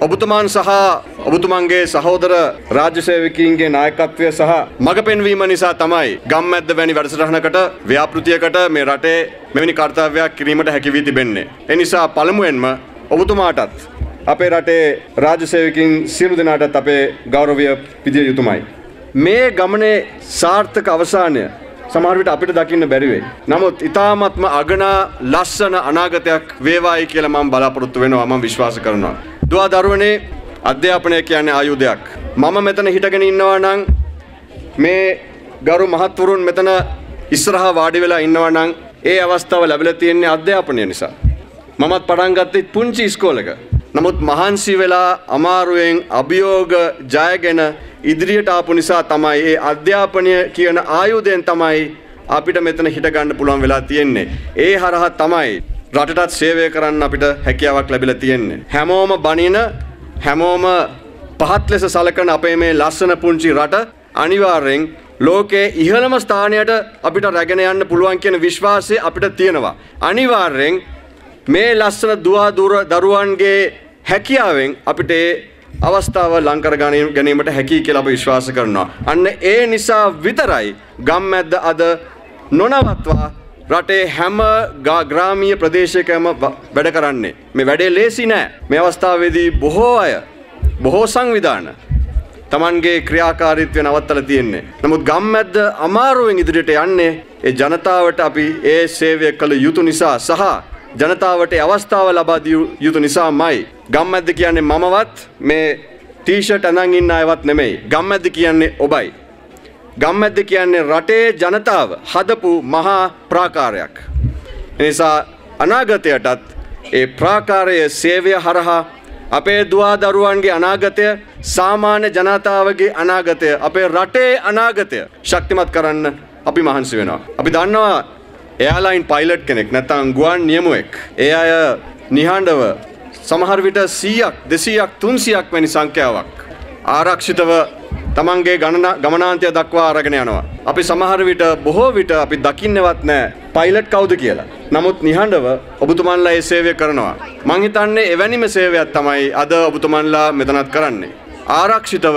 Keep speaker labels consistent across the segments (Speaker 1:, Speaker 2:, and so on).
Speaker 1: ඔබතුමාන් සහ ඔබතුමන්ගේ සහෝදර රාජ්‍ය සේවකීන්ගේ නායකත්වය සහ මඟ පෙන්වීම නිසා තමයි ගම්මැද්ද වැනි වැඩසටහනකට ව්‍යාපෘතියකට මේ රටේ මෙවැනි කර්තව්‍යයක් කිරීමට හැකි වී තිබෙන්නේ. ඒ නිසා පළමුවෙන්ම ඔබතුමාටත් අපේ රටේ රාජ්‍ය සේවකීන් සියලු දෙනාටත් අපේ ගෞරවය පිදිය යුතුමයි. මේ ගමනේ සාර්ථක අවසානය සමහර විට අපිට දකින්න බැරි වෙයි. නමුත් ඊ타ත්ම අගනා ලස්සන අනාගතයක් වේවායි කියලා මම බලාපොරොත්තු වෙනවා මම විශ්වාස කරනවා. දුවා දරුවනේ අධ්‍යාපනය කියන්නේ ආයුධයක්. මම මෙතන හිටගෙන ඉන්නවා නම් මේ ගරු මහත්වරුන් මෙතන ඉස්සරහා වාඩි වෙලා ඉන්නවා නම් ඒ අවස්ථාව ලැබිලා තියෙන්නේ අධ්‍යාපනය නිසා. මමත් පටන් ගත්තේ පුංචි ඉස්කෝලක. නමුත් මහන්සි වෙලා අමාරුවෙන් අභියෝග ජයගෙන ඉදිරියට ආපු නිසා තමයි ඒ අධ්‍යාපනය කියන ආයුධයෙන් තමයි අපිට මෙතන හිට ගන්න පුළුවන් වෙලා තියෙන්නේ. ඒ හරහා තමයි රටටත් සේවය කරන්න අපිට හැකියාවක් ලැබිලා තියෙන්නේ. හැමෝම බනින හැමෝම පහත් ලෙස සලකන අපේ මේ ලස්සන පුංචි රට අනිවාර්යෙන් ලෝකයේ ඉහළම ස්ථානයට අපිට රැගෙන යන්න පුළුවන් කියන විශ්වාසය අපිට තියෙනවා. අනිවාර්යෙන් මේ ලස්සන දුවා දුර දරුවන්ගේ හැකියාවෙන් අපිට අවස්ථාව ලංකර ගැනීමට හැකි කියලා අප විශ්වාස කරනවා. අන්න ඒ නිසා විතරයි ගම්මැද්ද අද නොනවත්වා රටේ හැම ග්‍රාමීය ප්‍රදේශයකම වැඩ කරන්නේ. මේ වැඩේ ලේසි නෑ. මේ අවස්ථාවේදී බොහෝ අය බොහෝ සංවිධාන තමන්ගේ ක්‍රියාකාරීත්වය නවත්තලා තියෙන්නේ. නමුත් ගම්මැද්ද අමාරුවෙන් ඉදිරියට යන්නේ ඒ ජනතාවට අපි ඒ සේවය කළ යුතු නිසා සහ ජනතාවට අවස්ථාව ලබා දිය යුතු නිසාමයි. ගම්මැද්ද කියන්නේ මමවත් මේ ටීෂර්ට් අඳන් ඉන්න අයවත් නෙමෙයි. ගම්මැද්ද කියන්නේ ඔබයි. ගම්මැද්ද කියන්නේ රටේ ජනතාව හදපු මහා ප්‍රාකාරයක්. එනිසා අනාගතයටත් ඒ ප්‍රාකාරයේ සේවය හරහා අපේ දුවා දරුවන්ගේ අනාගතය සාමාන්‍ය ජනතාවගේ අනාගතය අපේ රටේ අනාගතය ශක්තිමත් කරන්න අපි මහන්සි වෙනවා. අපි දන්නවා එයාලයින් පයිලට් කෙනෙක් නැත්තම් ගුවන් නියමුවෙක්. ඒ අය නිහඬව සමහර විට 100ක් 200ක් 300ක් වැනි සංඛ්‍යාවක් ආරක්ෂිතව තමන්ගේ ගමනාන්තය දක්වා අරගෙන යනවා. අපි සමහර විට බොහෝ විට අපි දකින්නවත් නෑ පයිලට් කවුද කියලා. නමුත් නිහඬව ඔබතුමන්ලා ඒ සේවය කරනවා. මං හිතන්නේ එවැනිම සේවයක් තමයි අද ඔබතුමන්ලා මෙතනත් කරන්නේ. ආරක්ෂිතව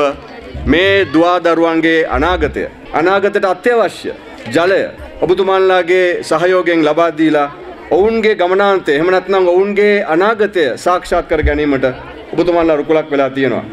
Speaker 1: මේ දුවා දරුවන්ගේ අනාගතය අනාගතයට අත්‍යවශ්‍ය ජලය ඔබතුමන්ලාගේ සහයෝගයෙන් ලබා දීලා ඔවුන්ගේ ගමනාන්තය එහෙම නැත්නම් ඔවුන්ගේ අනාගතය සාක්ෂාත් කර ගැනීමට ඔබතුමන්ලා රුකුලක් වෙලා තියෙනවා.